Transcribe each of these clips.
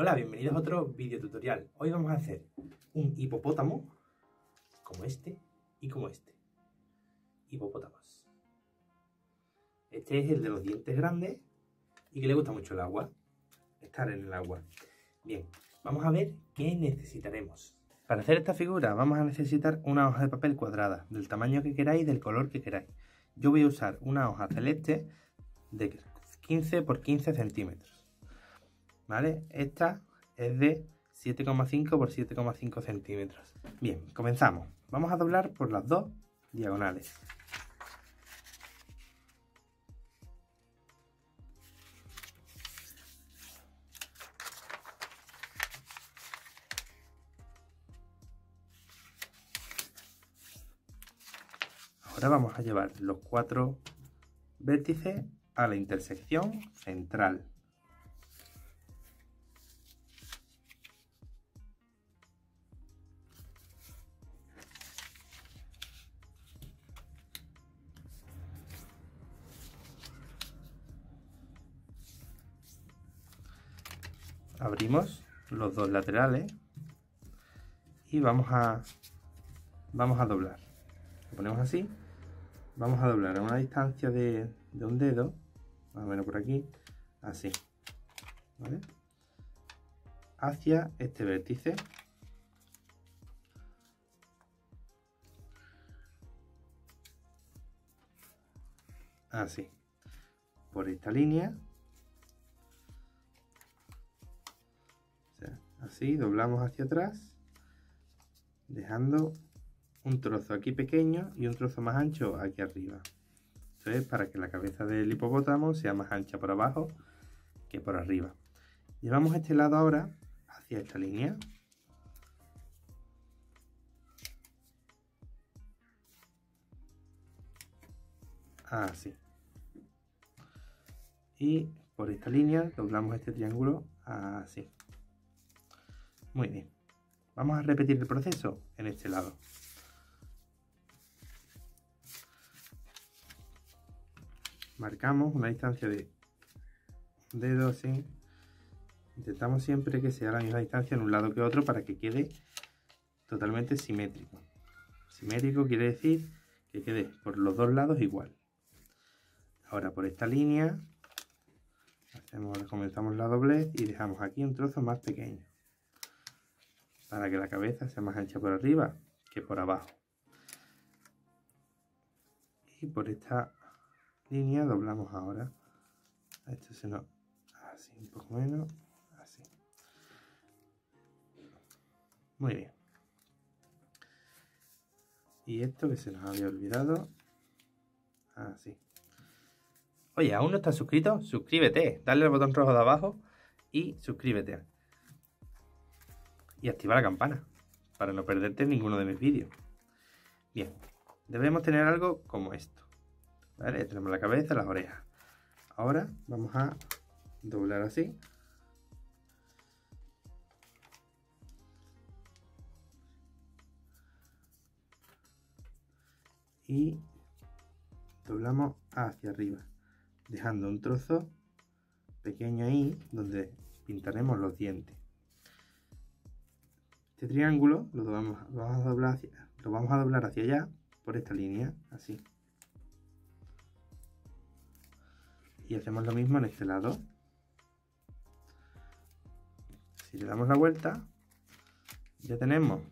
Hola, bienvenidos a otro video tutorial. Hoy vamos a hacer un hipopótamo como este y como este. Hipopótamos. Este es el de los dientes grandes y que le gusta mucho el agua. Estar en el agua. Bien, vamos a ver qué necesitaremos. Para hacer esta figura vamos a necesitar una hoja de papel cuadrada, del tamaño que queráis del color que queráis. Yo voy a usar una hoja celeste de 15 por 15 centímetros. Esta es de 7,5 por 7,5 centímetros. Bien, comenzamos. Vamos a doblar por las dos diagonales. Ahora vamos a llevar los cuatro vértices a la intersección central. Abrimos los dos laterales y vamos a vamos a doblar. Lo ponemos así vamos a doblar a una distancia de, un dedo más o menos por aquí así hacia este vértice. Así. Por esta línea así doblamos hacia atrás dejando un trozo aquí pequeño y un trozo más ancho aquí arriba. Esto es para que la cabeza del hipopótamo sea más ancha por abajo que por arriba. Llevamos este lado ahora hacia esta línea. Así. Y por esta línea doblamos este triángulo así muy bien. Vamos a repetir el proceso en este lado. Marcamos una distancia de dedo. Intentamos siempre que sea la misma distancia en un lado que otro para que quede totalmente simétrico. Simétrico quiere decir que quede por los dos lados igual. Ahora por esta línea hacemos, comenzamos la doblez y dejamos aquí un trozo más pequeño para que la cabeza sea más ancha por arriba que por abajo. Y por esta línea doblamos ahora. Esto se nos así un poco menos, así. Muy bien. Y esto que se nos había olvidado, así. Oye, ¿aún no estás suscrito? Suscríbete, dale al botón rojo de abajo y suscríbete y activa la campana para no perderte ninguno de mis vídeos. Bien, debemos tener algo como esto. ¿Vale? Tenemos la cabeza, las orejas. Ahora vamos a doblar así. Y doblamos hacia arriba, dejando un trozo pequeño ahí donde pintaremos los dientes. Este triángulo lo vamos, a doblar hacia, lo vamos a doblar hacia allá por esta línea, así. Y hacemos lo mismo en este lado. Si le damos la vuelta, ya tenemos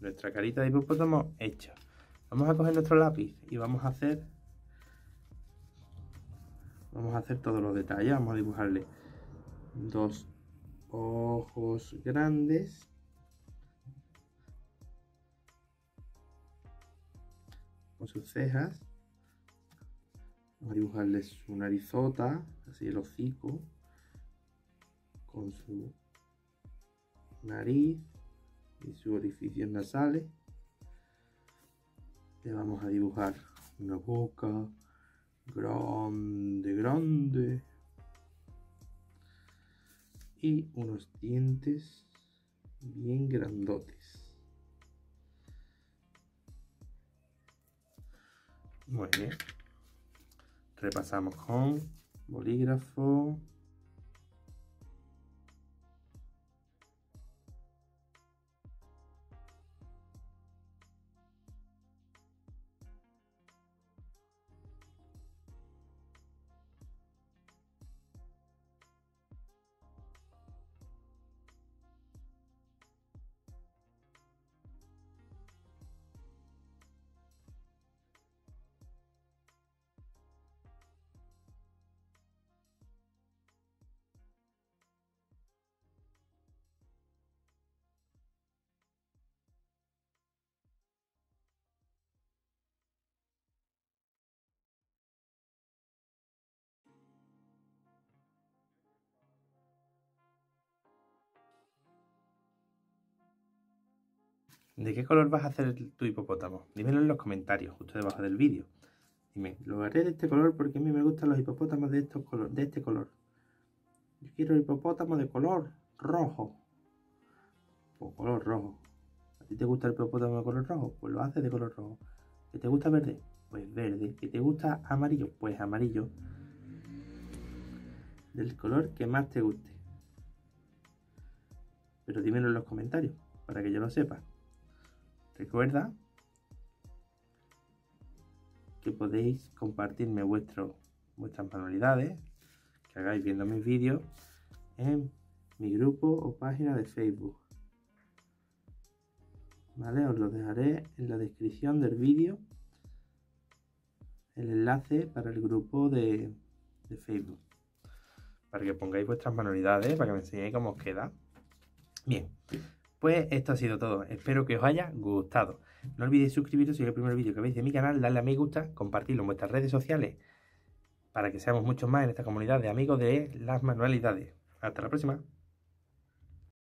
nuestra carita de hipopótamo hecha. Vamos a coger nuestro lápiz y vamos a hacer vamos a hacer todos los detalles. Vamos a dibujarle dos ojos grandes sus cejas. Vamos a dibujarle su narizota, así el hocico, con su nariz y sus orificios nasales. Le vamos a dibujar una boca grande, grande. Y unos dientes bien grandotes. Muy bien. Repasamos con bolígrafo. ¿De qué color vas a hacer tu hipopótamo? Dímelo en los comentarios, justo debajo del vídeo. Dime, lo haré de este color porque a mí me gustan los hipopótamos de, este color. Yo quiero hipopótamo de color rojo. O color rojo. ¿A ti te gusta el hipopótamo de color rojo? Pues lo haces de color rojo. ¿Que te gusta verde? Pues verde. ¿Que te gusta amarillo? Pues amarillo. Del color que más te guste. Pero dímelo en los comentarios para que yo lo sepa. Recuerda que podéis compartirme vuestras manualidades que hagáis viendo mis vídeos en mi grupo o página de Facebook. ¿Vale? Os lo dejaré en la descripción del vídeo el enlace para el grupo de, de Facebook. Para que pongáis vuestras manualidades, para que me enseñéis cómo os queda. Bien, pues esto ha sido todo. Espero que os haya gustado. No olvidéis suscribiros si es el primer vídeo que veis de mi canal, darle a me gusta, compartirlo en vuestras redes sociales para que seamos muchos más en esta comunidad de amigos de las manualidades. Hasta la próxima.